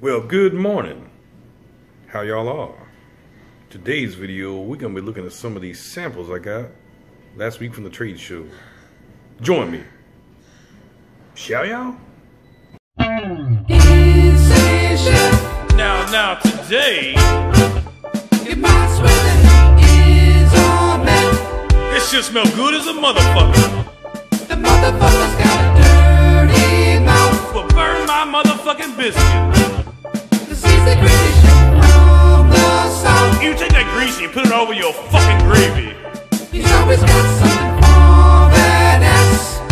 Well, good morning. How y'all are? Today's video, we're gonna be looking at some of these samples I got last week from the trade show. Join me. Shall y'all? Now, now, today, this shit smell good as a motherfucker. The motherfucker's got a dirty mouth. But burn my motherfucking biscuit. You take that grease and put it over your fucking gravy.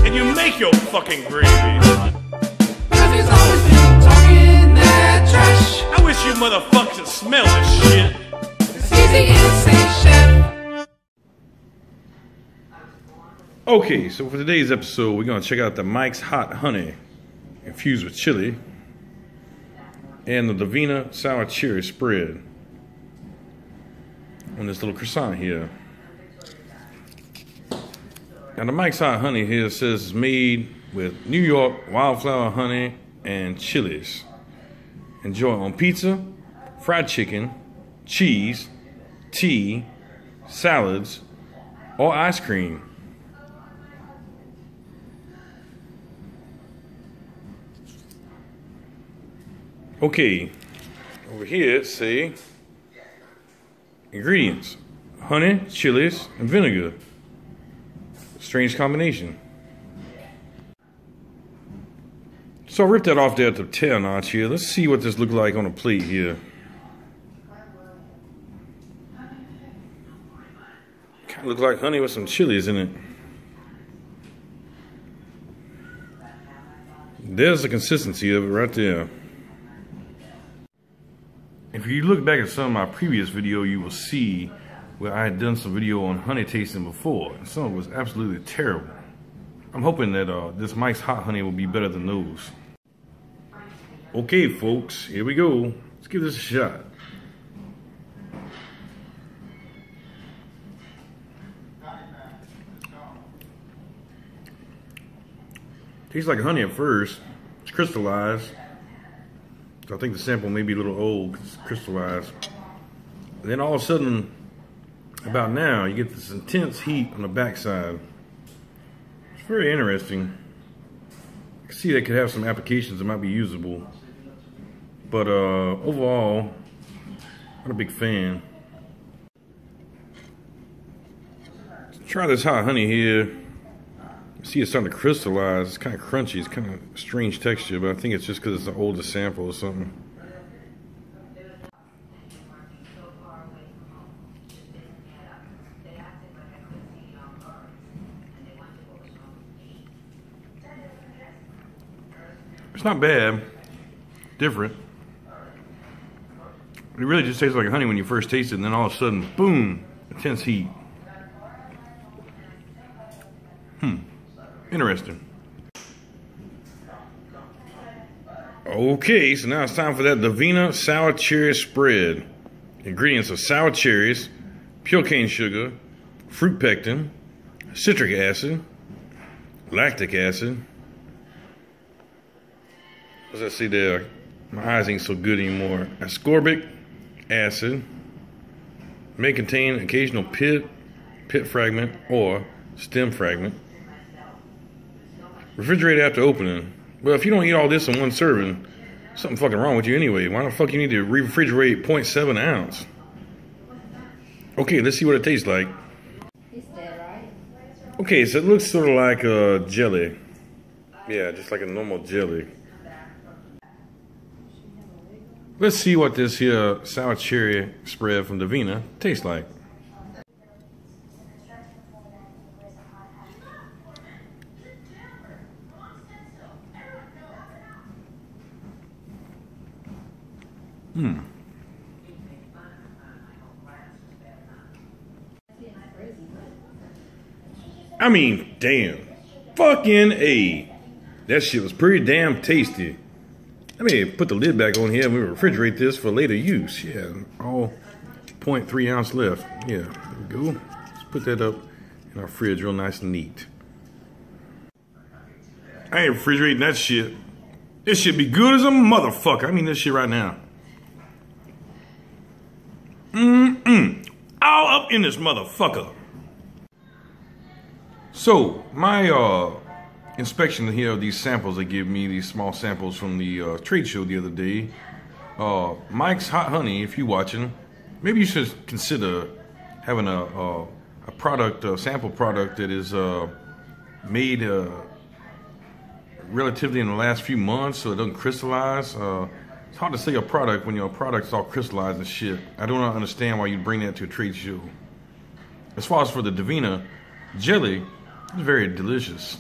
And you make your fucking gravy. I wish you motherfuckers could smell this shit. Okay, so for today's episode, we're gonna check out the Mike's Hot Honey infused with chili and the Davina Sour Cherry spread on this little croissant here. Now the Mike's Hot Honey here says it's made with New York wildflower honey and chilies. Enjoy on pizza, fried chicken, cheese, tea, salads, or ice cream. Okay, over here, say ingredients honey, chilies, and vinegar. Strange combination. So I ripped that off there the tail notch here. Let's see what this looks like on a plate here. Kind of looks like honey with some chilies in it. There's the consistency of it right there. If you look back at some of my previous video, you will see where I had done some video on honey tasting before. And some of it was absolutely terrible. I'm hoping that uh, this Mike's Hot Honey will be better than those. Okay, folks, here we go. Let's give this a shot. Tastes like honey at first. It's crystallized. I think the sample may be a little old crystallized. And then all of a sudden, about now, you get this intense heat on the backside. It's very interesting. I can see that could have some applications that might be usable. But uh, overall, not a big fan. Let's try this hot honey here. See, it's starting to crystallize. It's kind of crunchy. It's kind of strange texture, but I think it's just because it's an older sample or something. It's not bad. Different. It really just tastes like honey when you first taste it, and then all of a sudden, boom, intense heat. Hmm. Interesting. Okay, so now it's time for that Davina sour cherry spread. Ingredients are sour cherries, pure cane sugar, fruit pectin, citric acid, lactic acid. What's that see there? My eyes ain't so good anymore. Ascorbic acid may contain occasional pit, pit fragment, or stem fragment. Refrigerate after opening. Well, if you don't eat all this in one serving, something fucking wrong with you anyway. Why the fuck you need to refrigerate 0.7 ounce? Okay, let's see what it tastes like. Okay, so it looks sort of like a jelly. Yeah, just like a normal jelly. Let's see what this here sour cherry spread from Davina tastes like. Hmm. I mean, damn. Fucking A. That shit was pretty damn tasty. Let me put the lid back on here and we refrigerate this for later use. Yeah, all 0.3 ounce left. Yeah, there we go. Let's put that up in our fridge real nice and neat. I ain't refrigerating that shit. This should be good as a motherfucker. I mean this shit right now. Mm-mm. All up in this motherfucker. So, my uh, inspection here of these samples they give me, these small samples from the uh, trade show the other day. Uh, Mike's Hot Honey, if you're watching, maybe you should consider having a, a, a product, a sample product that is uh, made uh, relatively in the last few months so it doesn't crystallize. It's hard to sell a product when your product's all crystallized and shit. I don't understand why you bring that to a trade show. As far as for the Davina jelly, it's very delicious.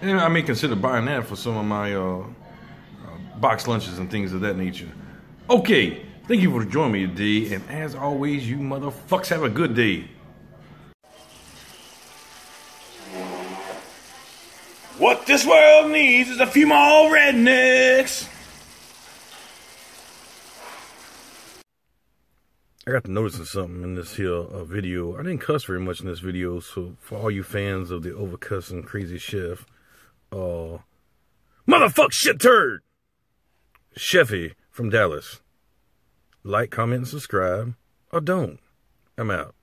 And I may consider buying that for some of my uh, uh, box lunches and things of that nature. Okay, thank you for joining me today, and as always, you motherfuckers have a good day. What this world needs is a few more rednecks. I got to noticing something in this here uh, video. I didn't cuss very much in this video, so for all you fans of the overcussing crazy chef, uh, motherfuck shit turd, Chefy from Dallas. Like, comment, and subscribe, or don't. I'm out.